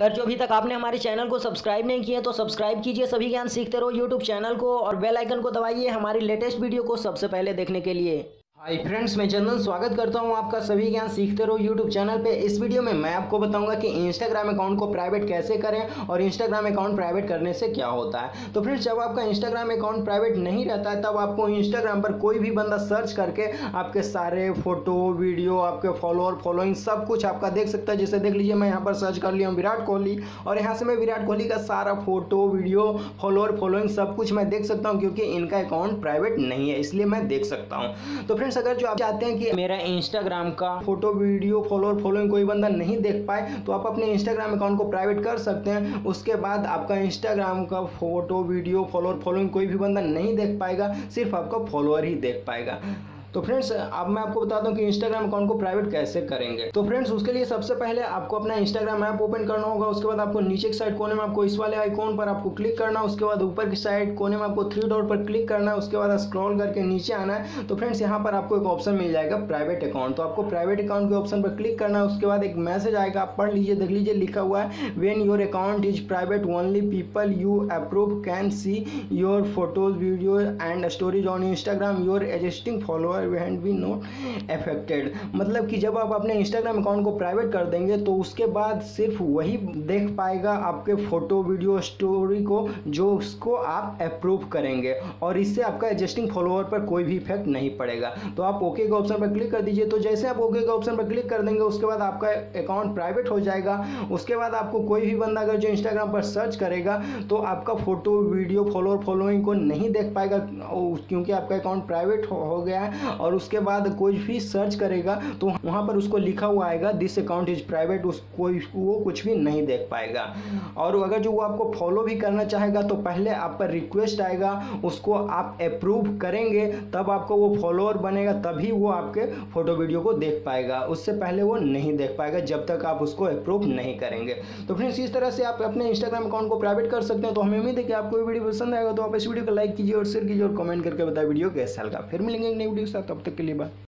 अगर जो अभी तक आपने हमारे चैनल को सब्सक्राइब नहीं किया तो सब्सक्राइब कीजिए, सभी ज्ञान सीखते रहो यूट्यूब चैनल को और बेल आइकन को दबाइए हमारी लेटेस्ट वीडियो को सबसे पहले देखने के लिए। हाय फ्रेंड्स मैं चंदन स्वागत करता हूँ आपका सभी ज्ञान सीखते रहो यूट्यूब चैनल पे। इस वीडियो में मैं आपको बताऊँगा कि इंस्टाग्राम अकाउंट को प्राइवेट कैसे करें और इंस्टाग्राम अकाउंट प्राइवेट करने से क्या होता है। तो फ्रेंड्स जब आपका इंस्टाग्राम अकाउंट प्राइवेट नहीं रहता है, तब आपको इंस्टाग्राम पर कोई भी बंदा सर्च करके आपके सारे फ़ोटो वीडियो आपके फॉलोअर फॉलोइंग सब कुछ आपका देख सकता है। जैसे देख लीजिए, मैं यहाँ पर सर्च कर लिया हूँ विराट कोहली और यहाँ से मैं विराट कोहली का सारा फ़ोटो वीडियो फॉलोअर फॉलोइंग सब कुछ मैं देख सकता हूँ क्योंकि इनका अकाउंट प्राइवेट नहीं है, इसलिए मैं देख सकता हूँ। तो फ्रेंड्स अगर जो आप चाहते हैं कि मेरा इंस्टाग्राम का फ़ोटो वीडियो फॉलोअर फॉलोइंग कोई बंदा नहीं देख पाए तो आप अपने इंस्टाग्राम अकाउंट को प्राइवेट कर सकते हैं। उसके बाद आपका इंस्टाग्राम का फ़ोटो वीडियो फॉलोअर फॉलोइंग कोई भी बंदा नहीं देख पाएगा, सिर्फ़ आपका फॉलोअर ही देख पाएगा। तो फ्रेंड्स अब मैं आपको बताता हूँ कि इंस्टाग्राम अकाउंट को प्राइवेट कैसे करेंगे। तो फ्रेंड्स उसके लिए सबसे पहले आपको अपना इंस्टाग्राम ऐप ओपन करना होगा। उसके बाद आपको नीचे की साइड कोने में आपको इस वाले आइकॉन पर आपको क्लिक करना उसके बाद ऊपर की साइड कोने में आपको थ्री डॉट पर क्लिक करना है। उसके बाद स्क्रॉल करके नीचे आना है। तो फ्रेंड्स यहाँ पर आपको एक ऑप्शन मिल जाएगा प्राइवेट अकाउंट तो आपको प्राइवेट अकाउंट के ऑप्शन पर क्लिक करना उसके बाद एक मैसेज आएगा। आप पढ़ लीजिए, देख लीजिए, लिखा हुआ है when your account is private only people you approve can see your photos video and stories on Instagram your existing follower and be not affected मतलब कि जब आप अपने इंस्टाग्राम अकाउंट को प्राइवेट कर देंगे तो उसके बाद सिर्फ़ वही देख पाएगा आपके फ़ोटो वीडियो स्टोरी को, जो उसको आप अप्रूव करेंगे। और इससे आपका एडजस्टिंग फॉलोअर पर कोई भी इफ़ेक्ट नहीं पड़ेगा। तो आप ओके के ऑप्शन पर क्लिक कर दीजिए। तो जैसे आप ओके के ऑप्शन पर क्लिक कर देंगे, उसके बाद आपका अकाउंट प्राइवेट हो जाएगा। उसके बाद आपको कोई भी बंदा अगर जो इंस्टाग्राम पर सर्च करेगा तो आपका फ़ोटो वीडियो फॉलोअर फॉलोइंग को नहीं देख पाएगा, क्योंकि आपका अकाउंट प्राइवेट हो गया है। और उसके बाद कोई भी सर्च करेगा तो वहाँ पर उसको लिखा हुआ आएगा दिस अकाउंट इज़ प्राइवेट उस कोई वो कुछ भी नहीं देख पाएगा। और अगर जो वो आपको फॉलो भी करना चाहेगा तो पहले आप पर रिक्वेस्ट आएगा, उसको आप अप्रूव करेंगे, तब आपको वो फॉलोअर बनेगा, तभी वो आपके फ़ोटो वीडियो को देख पाएगा। उससे पहले वो नहीं देख पाएगा, जब तक आप उसको अप्रूव नहीं करेंगे। तो फ्रेंड्स इस तरह से आप अपने इंस्टाग्राम अकाउंट को प्राइवेट कर सकते हैं। तो हमें उम्मीद है कि आपको वीडियो पसंद आएगा। तो आप इस वीडियो को लाइक कीजिए और शेयर कीजिए और कमेंट करके बताए वीडियो कैसा लगा। फिर मिलेंगे नई वीडियो के तब तक के लिए बाय।